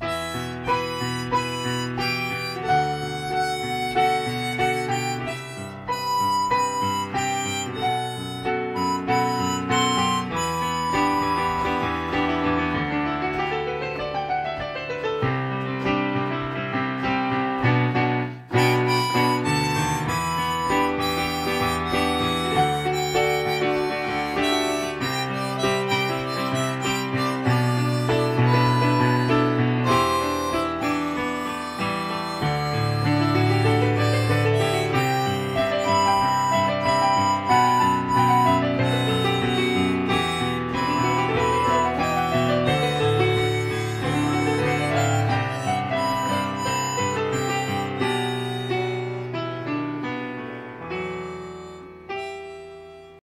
for.